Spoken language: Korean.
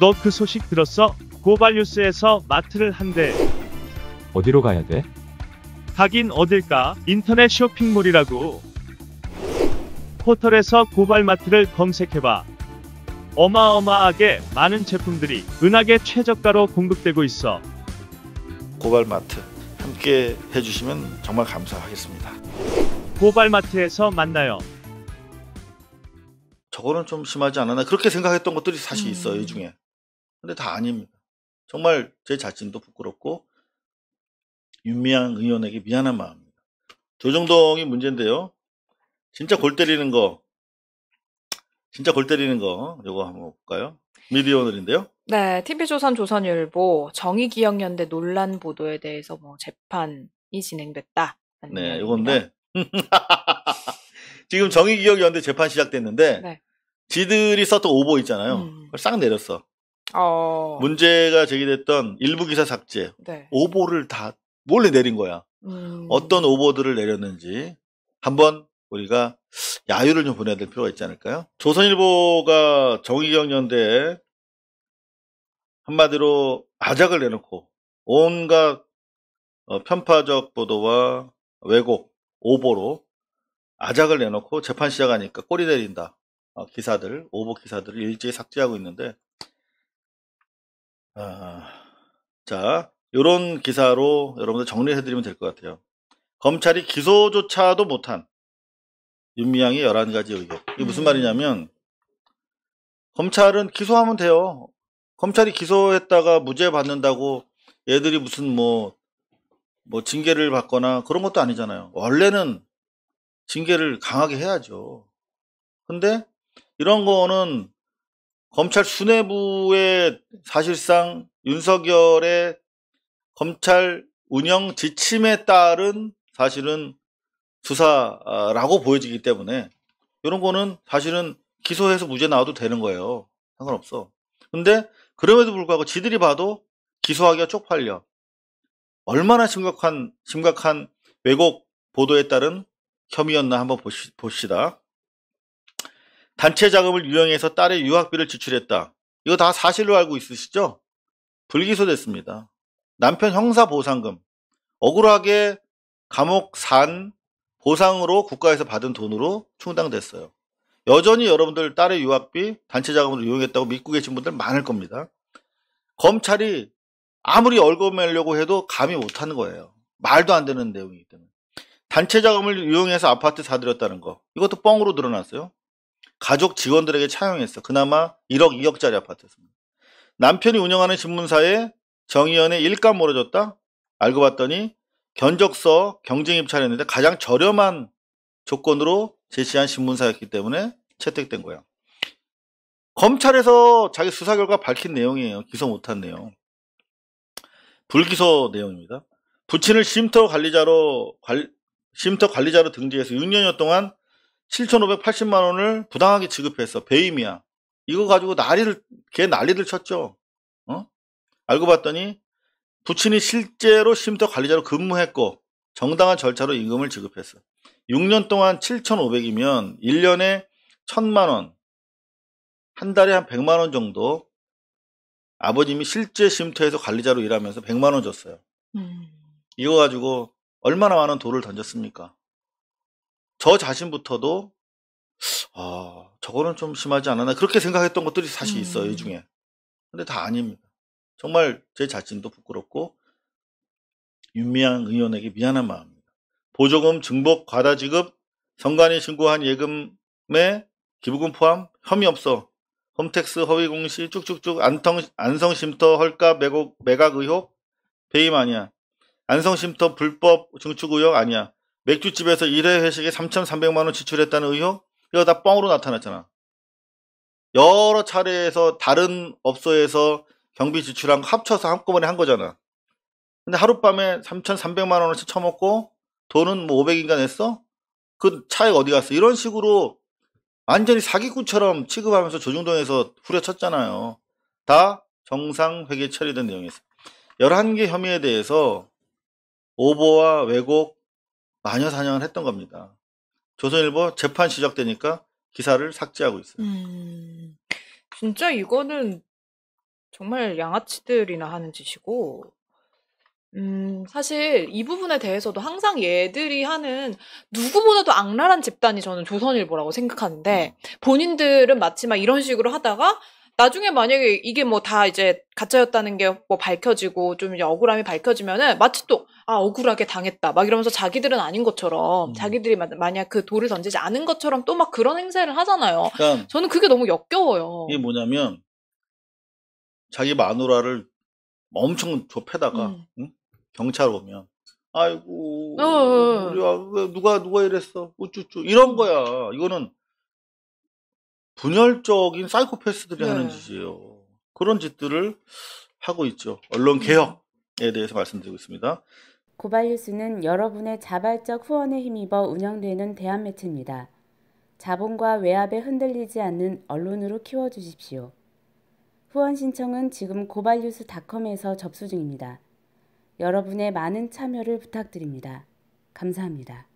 너 그 소식 들었어? 고발뉴스에서 마트를 한대. 어디로 가야 돼? 가긴 어딜까? 인터넷 쇼핑몰이라고. 포털에서 고발마트를 검색해봐. 어마어마하게 많은 제품들이 은하계 최저가로 공급되고 있어. 고발마트 함께 해주시면 정말 감사하겠습니다. 고발마트에서 만나요. 저거는 좀 심하지 않았나 그렇게 생각했던 것들이 사실 있어요 이 중에. 근데 다 아닙니다. 정말 제 자신도 부끄럽고 윤미향 의원에게 미안한 마음입니다. 조정동이 문제인데요. 진짜 골 때리는 거, 진짜 골 때리는 거, 요거 한번 볼까요? 미디어 오늘인데요. 네, TV조선 조선일보 정의기억연대 논란 보도에 대해서 뭐 재판이 진행됐다. 네, 요건데 지금 정의기억연대 재판 시작됐는데 네. 지들이 썼던 오보 있잖아요. 음. 그걸 싹 내렸어. 어, 문제가 제기됐던 일부 기사 삭제, 네. 오보를 다 몰래 내린 거야. 음, 어떤 오보들을 내렸는지 한번 우리가 야유를 좀 보내야 될 필요가 있지 않을까요? 조선일보가 정의경 연대에 한마디로 아작을 내놓고 온갖 어, 편파적 보도와 왜곡, 오보로 아작을 내놓고 재판 시작하니까 꼬리 내린다. 어, 기사들, 오보 기사들을 일제히 삭제하고 있는데 아, 자, 요런 기사로 여러분들 정리해드리면 될 것 같아요. 검찰이 기소조차도 못한 윤미향의 11가지 의혹. 이게 무슨 음. 말이냐면, 검찰은 기소하면 돼요. 검찰이 기소했다가 무죄 받는다고 얘들이 무슨 뭐, 뭐 징계를 받거나 그런 것도 아니잖아요. 원래는 징계를 강하게 해야죠. 근데 이런 거는 검찰 수뇌부의 사실상 윤석열의 검찰 운영 지침에 따른 사실은 수사라고 보여지기 때문에 이런 거는 사실은 기소해서 무죄 나와도 되는 거예요. 상관없어. 근데 그럼에도 불구하고 지들이 봐도 기소하기가 쪽팔려. 얼마나 심각한 심각한 왜곡 보도에 따른 혐의였나 한번 보시, 봅시다. 단체 자금을 유용해서 딸의 유학비를 지출했다. 이거 다 사실로 알고 있으시죠? 불기소됐습니다. 남편 형사 보상금 억울하게 감옥 산 보상으로 국가에서 받은 돈으로 충당됐어요. 여전히 여러분들 딸의 유학비 단체 자금으로 이용했다고 믿고 계신 분들 많을 겁니다. 검찰이 아무리 얽어매려고 해도 감히 못하는 거예요. 말도 안 되는 내용이기 때문에. 단체 자금을 이용해서 아파트 사들였다는 거 이것도 뻥으로 드러났어요. 가족 직원들에게 차용했어. 그나마 1억 2억짜리 아파트였습니다. 남편이 운영하는 신문사에 정의연의 일감 몰아줬다? 알고 봤더니 견적서 경쟁 입찰했는데 가장 저렴한 조건으로 제시한 신문사였기 때문에 채택된 거야. 검찰에서 자기 수사 결과 밝힌 내용이에요. 기소 못한 내용. 불기소 내용입니다. 부친을 쉼터 관리자로 관, 쉼터 관리자로 등재해서 6년여 동안 7,580만 원을 부당하게 지급했어. 배임이야. 이거 가지고 난리를 걔 난리를 쳤죠. 어? 알고 봤더니 부친이 실제로 쉼터 관리자로 근무했고 정당한 절차로 임금을 지급했어. 6년 동안 7,500이면 1년에 1,000만 원, 한 달에 한 100만 원 정도 아버님이 실제 쉼터에서 관리자로 일하면서 100만 원 줬어요. 음, 이거 가지고 얼마나 많은 돌을 던졌습니까? 저 자신부터도 아 저거는 좀 심하지 않았나 그렇게 생각했던 것들이 사실 있어요 음. 이 중에. 근데 다 아닙니다. 정말 제 자신도 부끄럽고 윤미향 의원에게 미안한 마음입니다. 보조금 증복 과다 지급 성관이 신고한 예금에 기부금 포함 혐의 없어. 홈택스 허위 공시 쭉쭉쭉 안성, 안성 쉼터 헐값 매각, 매각 의혹 배임 아니야. 안성 쉼터 불법 증축 의혹 아니야 맥주집에서 1회 회식에 3,300만 원 지출했다는 의혹? 이거 다 뻥으로 나타났잖아. 여러 차례에서 다른 업소에서 경비 지출한 거 합쳐서 한꺼번에 한 거잖아. 근데 하룻밤에 3,300만 원어치 처먹고 돈은 뭐 500인가 냈어? 그 차액 어디 갔어? 이런 식으로 완전히 사기꾼처럼 취급하면서 조중동에서 후려쳤잖아요. 다 정상 회계 처리된 내용이었어요. 11개 혐의에 대해서 오보와 왜곡, 마녀 사냥을 했던 겁니다. 조선일보 재판 시작되니까 기사를 삭제하고 있어요. 음, 진짜 이거는 정말 양아치들이나 하는 짓이고, 음, 사실 이 부분에 대해서도 항상 얘들이 하는 누구보다도 악랄한 집단이 저는 조선일보라고 생각하는데, 본인들은 마치 막 이런 식으로 하다가, 나중에 만약에 이게 뭐 다 이제 가짜였다는 게 뭐 밝혀지고 좀 억울함이 밝혀지면은 마치 또, 아, 억울하게 당했다. 막 이러면서 자기들은 아닌 것처럼, 음. 자기들이 마- 만약 그 돌을 던지지 않은 것처럼 또 막 그런 행세를 하잖아요. 그러니까 저는 그게 너무 역겨워요. 이게 뭐냐면 자기 마누라를 엄청 좁혀다가 음. 응? 경찰 오면 아이고 어, 어. 우리 아, 왜 누가 누가 이랬어 우쭈쭈 이런 거야 이거는 분열적인 사이코패스들이 네. 하는 짓이에요 그런 짓들을 하고 있죠 언론 개혁에 대해서 말씀드리고 있습니다 고발뉴스는 여러분의 자발적 후원에 힘입어 운영되는 대한 매체입니다. 자본과 외압에 흔들리지 않는 언론으로 키워주십시오. 후원 신청은 지금 고발뉴스닷컴에서 접수 중입니다. 여러분의 많은 참여를 부탁드립니다. 감사합니다.